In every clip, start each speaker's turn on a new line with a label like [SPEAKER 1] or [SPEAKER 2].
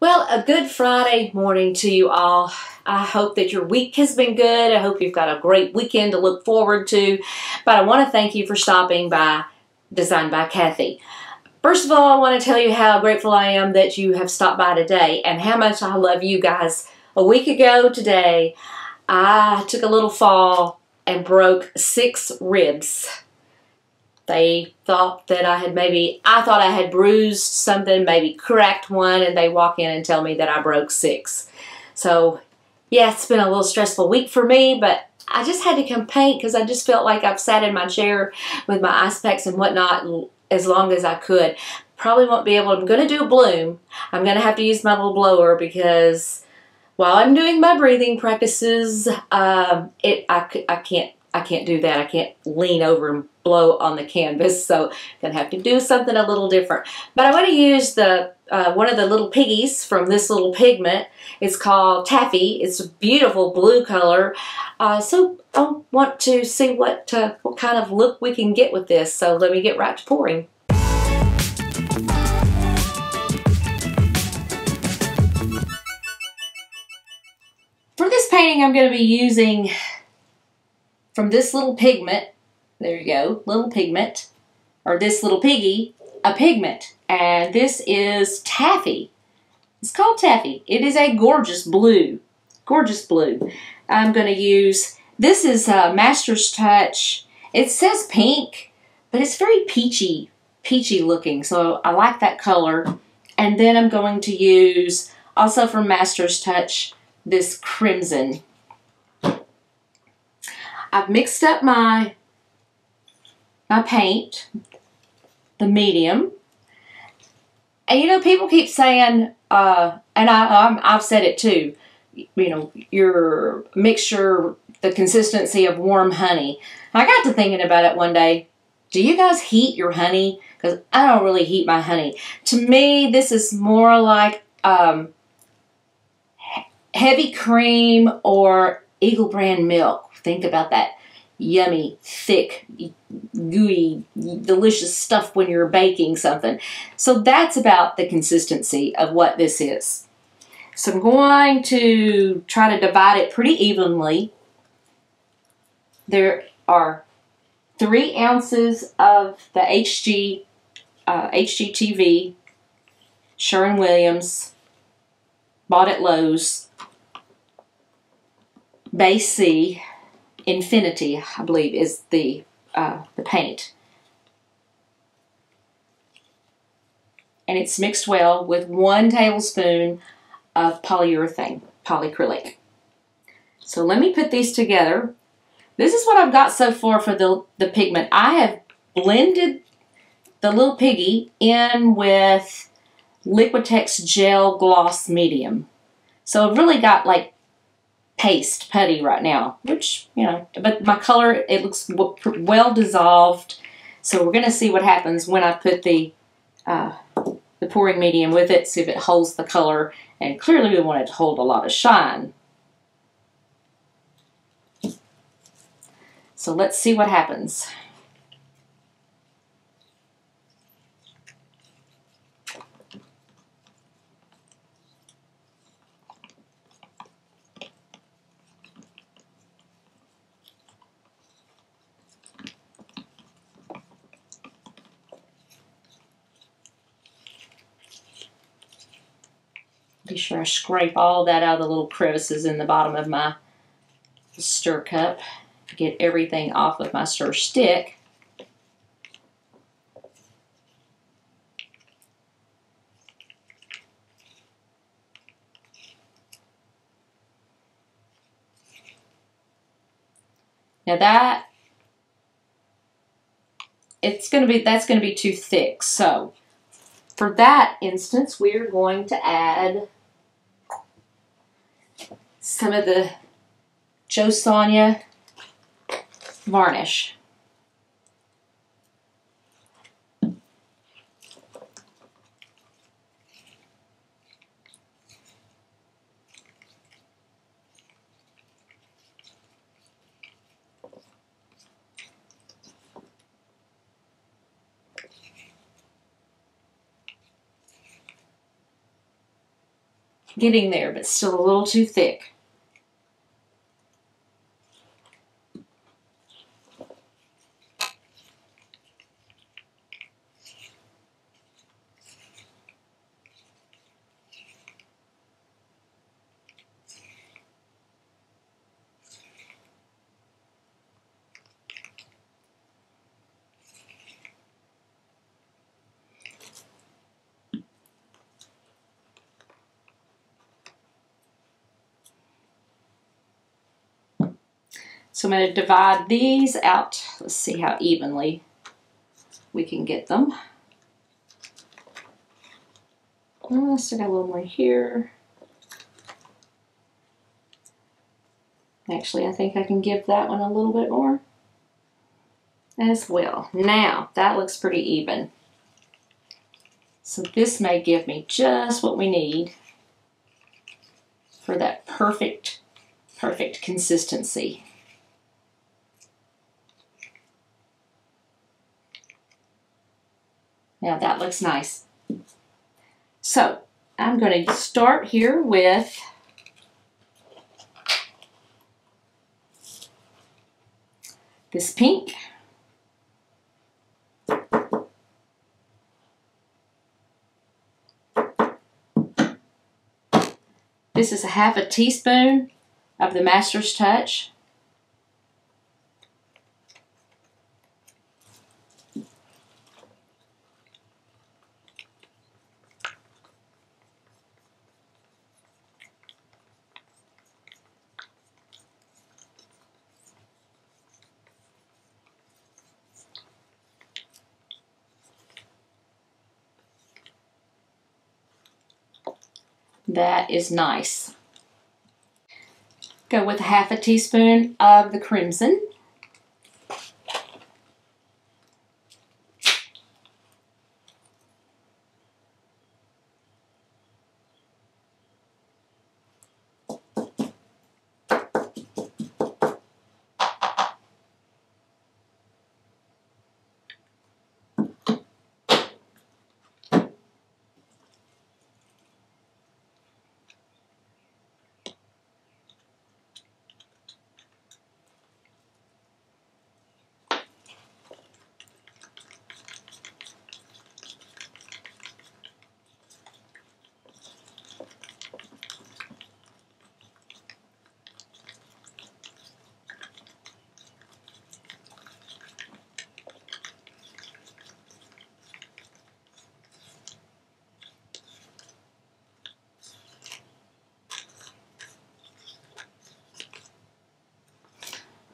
[SPEAKER 1] Well, a good Friday morning to you all. I hope that your week has been good. I hope you've got a great weekend to look forward to. But I want to thank you for stopping by Designed by Kathy. First of all, I want to tell you how grateful I am that you have stopped by today and how much I love you guys. A week ago today, I took a little fall and broke six ribs. They thought that I had maybe, I thought I had bruised something, maybe cracked one, and they walk in and tell me that I broke six. So, yeah, it's been a little stressful week for me, but I just had to come paint because I just felt like I've sat in my chair with my ice packs and whatnot as long as I could. Probably won't be able, I'm going to do a bloom. I'm going to have to use my little blower because while I'm doing my breathing practices, um, it I, I can't I can't do that. I can't lean over and blow on the canvas, so I'm going to have to do something a little different. But I want to use the uh, one of the little piggies from this little pigment. It's called Taffy. It's a beautiful blue color. Uh, so I want to see what, uh, what kind of look we can get with this. So let me get right to pouring. For this painting, I'm going to be using from this little pigment, there you go, little pigment, or this little piggy, a pigment. And this is taffy. It's called taffy. It is a gorgeous blue. Gorgeous blue. I'm going to use, this is a Master's Touch. It says pink, but it's very peachy, peachy looking. So I like that color. And then I'm going to use, also from Master's Touch, this crimson. I've mixed up my, my paint, the medium. And you know, people keep saying, uh, and I, i have said it too, you know, your mixture, the consistency of warm honey. I got to thinking about it one day. Do you guys heat your honey? Because I don't really heat my honey. To me, this is more like um, heavy cream or Eagle brand milk Think about that yummy, thick, gooey, delicious stuff when you're baking something. So that's about the consistency of what this is. So I'm going to try to divide it pretty evenly. There are three ounces of the HG, uh, HGTV, Sherwin-Williams, bought at Lowe's, Base C, Infinity, I believe, is the, uh, the paint. And it's mixed well with one tablespoon of polyurethane, Polycrylic. So let me put these together. This is what I've got so far for the, the pigment. I have blended the little piggy in with Liquitex Gel Gloss Medium. So I've really got like paste putty right now, which, you know, but my color, it looks well dissolved. So we're going to see what happens when I put the, uh, the pouring medium with it, see if it holds the color. And clearly we want it to hold a lot of shine. So let's see what happens. Be sure I scrape all that out of the little crevices in the bottom of my stir cup. Get everything off of my stir stick. Now that it's going to be that's going to be too thick. So for that instance, we are going to add some of the Jo Sonja varnish. Getting there, but still a little too thick. So I'm going to divide these out. Let's see how evenly we can get them. Oh, I still got a little more here. Actually, I think I can give that one a little bit more as well. Now, that looks pretty even. So this may give me just what we need for that perfect, perfect consistency. Now that looks nice. So I'm going to start here with this pink. This is a half a teaspoon of the Master's Touch. That is nice. Go with a half a teaspoon of the crimson.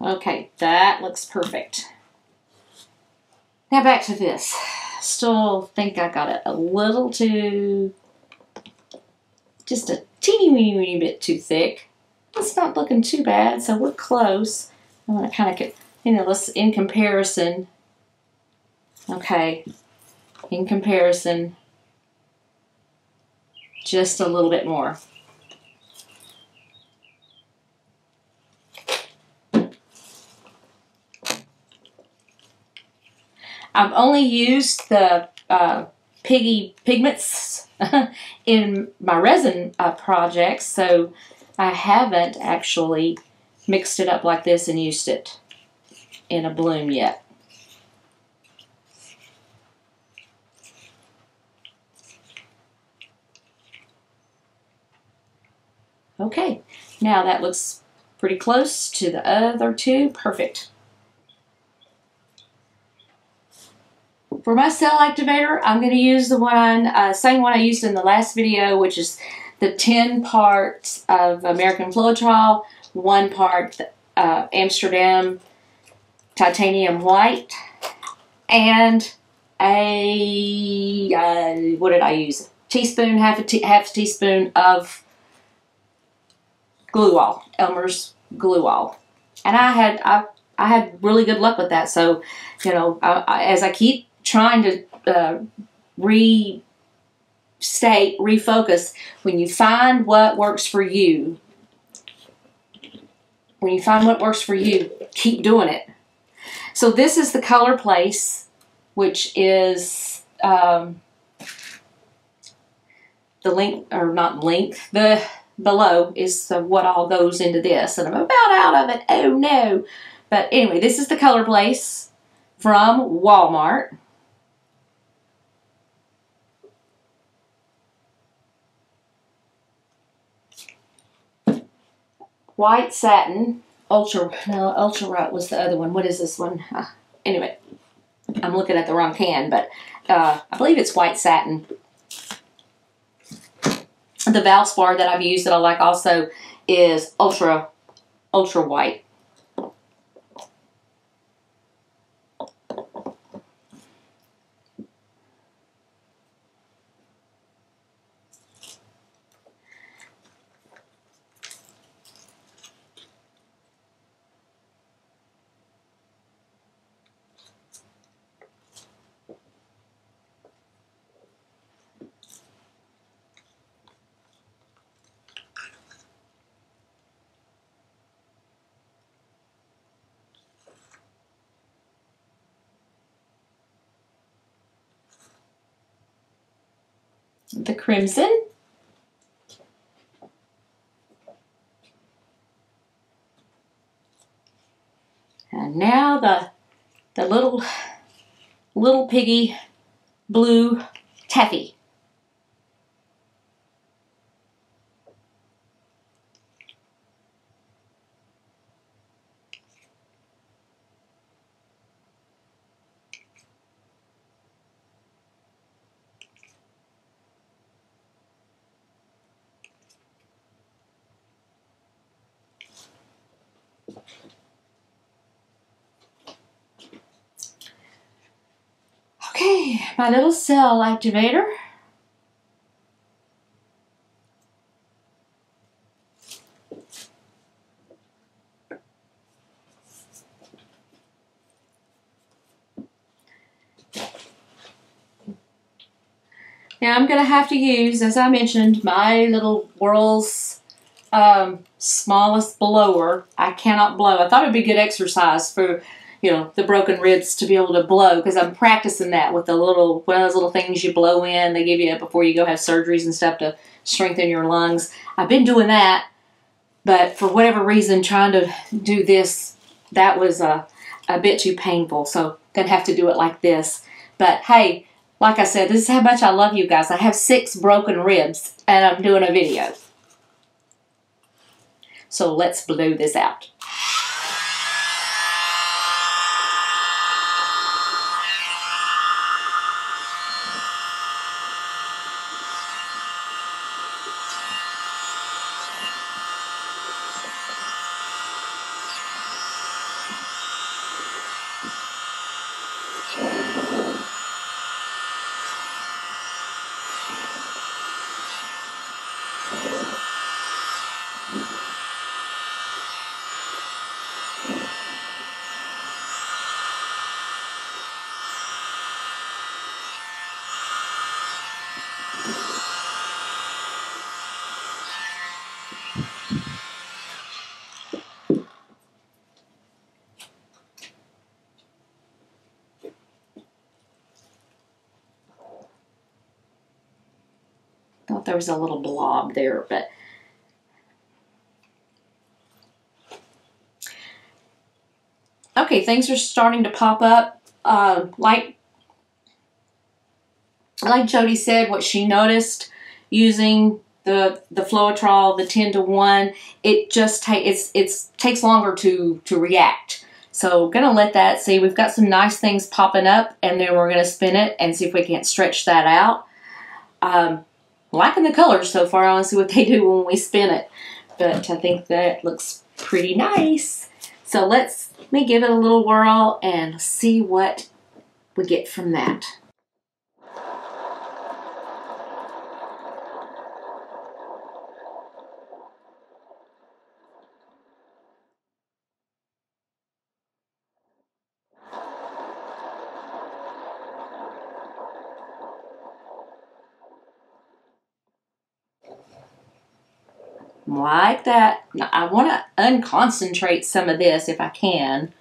[SPEAKER 1] Okay, that looks perfect. Now back to this. Still think I got it a little too, just a teeny weeny weeny bit too thick. It's not looking too bad, so we're close. I want to kind of get, you know, let's, in comparison, okay, in comparison, just a little bit more. I've only used the uh, Piggy pigments in my resin uh, projects, so I haven't actually mixed it up like this and used it in a bloom yet. Okay, now that looks pretty close to the other two. Perfect. For my cell activator, I'm going to use the one, uh, same one I used in the last video, which is the 10 parts of American Floetrol, one part uh, Amsterdam titanium white, and a, uh, what did I use? Teaspoon, half a, te half a teaspoon of glue all, Elmer's glue all. And I had, I, I had really good luck with that. So, you know, I, I, as I keep trying to uh, restate, refocus. When you find what works for you, when you find what works for you, keep doing it. So this is the color place, which is um, the link, or not link, the below is the, what all goes into this. And I'm about out of it. Oh no. But anyway, this is the Color Place from Walmart. White satin, ultra, no, ultra white was the other one. What is this one? Uh, anyway, I'm looking at the wrong can, but uh, I believe it's white satin. The Valspar that I've used that I like also is ultra, ultra white. The crimson. And now the the little little piggy blue taffy. My little cell activator. Now I'm going to have to use, as I mentioned, my little world's um, smallest blower. I cannot blow. I thought it would be good exercise for you know, the broken ribs to be able to blow because I'm practicing that with the little, one of those little things you blow in. They give you before you go have surgeries and stuff to strengthen your lungs. I've been doing that, but for whatever reason, trying to do this, that was a, a bit too painful. So gonna have to do it like this. But hey, like I said, this is how much I love you guys. I have six broken ribs and I'm doing a video. So let's blow this out. There was a little blob there, but okay, things are starting to pop up. Uh, like like Jody said, what she noticed using the the Floetrol, the ten to one, it just takes it's it's takes longer to to react. So gonna let that see. We've got some nice things popping up, and then we're gonna spin it and see if we can't stretch that out. Um, liking the colors so far. I want to see what they do when we spin it, but I think that looks pretty nice. So let's let me give it a little whirl and see what we get from that. Like that. I want to unconcentrate some of this if I can.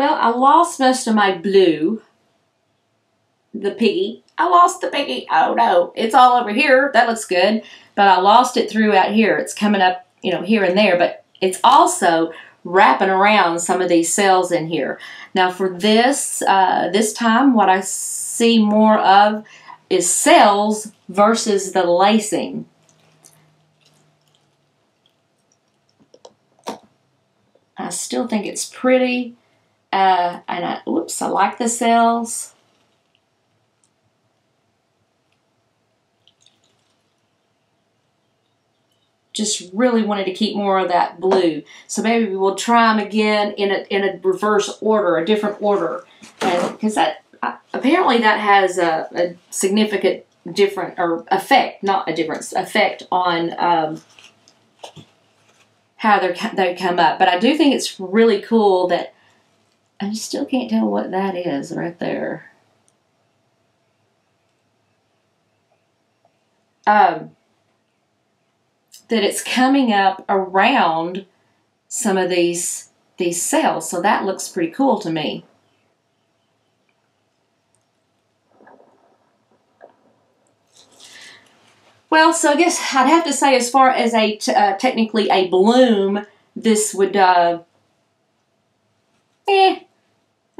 [SPEAKER 1] Well, I lost most of my blue. The piggy. I lost the piggy. Oh no, it's all over here. That looks good. But I lost it throughout here. It's coming up, you know, here and there. But it's also wrapping around some of these cells in here. Now for this, uh, this time what I see more of is cells versus the lacing. I still think it's pretty. Uh, and I, oops, I like the cells. just really wanted to keep more of that blue. So maybe we'll try them again in a, in a reverse order, a different order. Because that apparently that has a, a, significant different or effect, not a difference, effect on um, how they they come up. But I do think it's really cool that I still can't tell what that is right there. Um, that it's coming up around some of these these cells. So that looks pretty cool to me. Well, so I guess I'd have to say as far as a uh, technically a bloom, this would, uh, eh,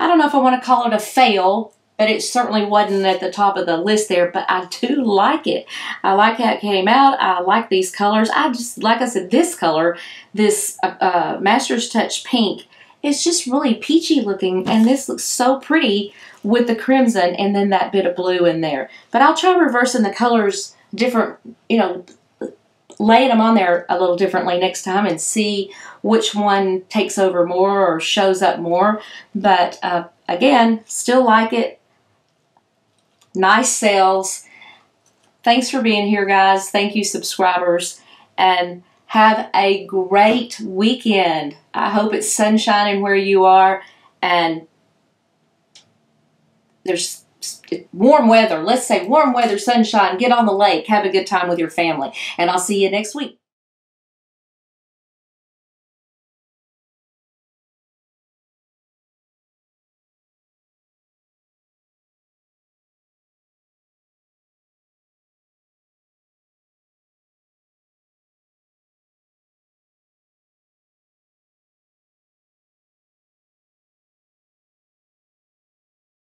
[SPEAKER 1] I don't know if I want to call it a fail, but it certainly wasn't at the top of the list there, but I do like it. I like how it came out. I like these colors. I just, like I said, this color, this uh, uh, Master's Touch Pink, it's just really peachy looking, and this looks so pretty with the crimson and then that bit of blue in there. But I'll try reversing the colors different, you know, laying them on there a little differently next time and see which one takes over more or shows up more. But uh, again, still like it nice cells. Thanks for being here, guys. Thank you, subscribers. And have a great weekend. I hope it's sunshine where you are and there's warm weather. Let's say warm weather, sunshine. Get on the lake. Have a good time with your family. And I'll see you next week.